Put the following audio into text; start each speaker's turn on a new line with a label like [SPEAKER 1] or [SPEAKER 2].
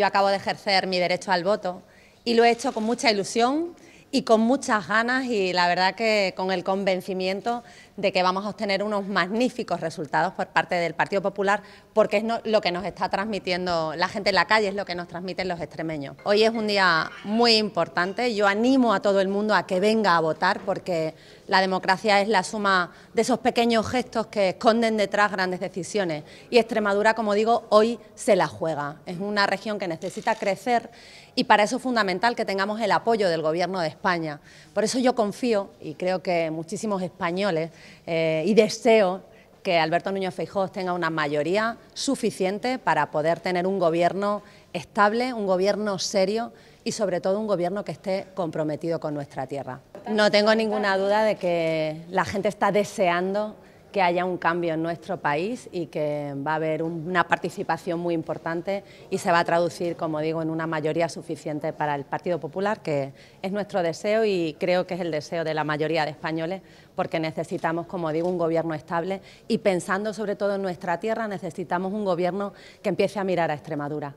[SPEAKER 1] Yo acabo de ejercer mi derecho al voto y lo he hecho con mucha ilusión y con muchas ganas y la verdad que con el convencimiento de que vamos a obtener unos magníficos resultados por parte del Partido Popular porque es lo que nos está transmitiendo la gente en la calle, es lo que nos transmiten los extremeños. Hoy es un día muy importante, yo animo a todo el mundo a que venga a votar porque la democracia es la suma de esos pequeños gestos que esconden detrás grandes decisiones y Extremadura, como digo, hoy se la juega. Es una región que necesita crecer y para eso es fundamental que tengamos el apoyo del Gobierno de España. Por eso yo confío, y creo que muchísimos españoles, eh, y deseo que Alberto Núñez Feijóo tenga una mayoría suficiente para poder tener un gobierno estable, un gobierno serio y sobre todo un gobierno que esté comprometido con nuestra tierra. No tengo ninguna duda de que la gente está deseando que haya un cambio en nuestro país y que va a haber una participación muy importante y se va a traducir, como digo, en una mayoría suficiente para el Partido Popular, que es nuestro deseo y creo que es el deseo de la mayoría de españoles, porque necesitamos, como digo, un gobierno estable y pensando sobre todo en nuestra tierra, necesitamos un gobierno que empiece a mirar a Extremadura.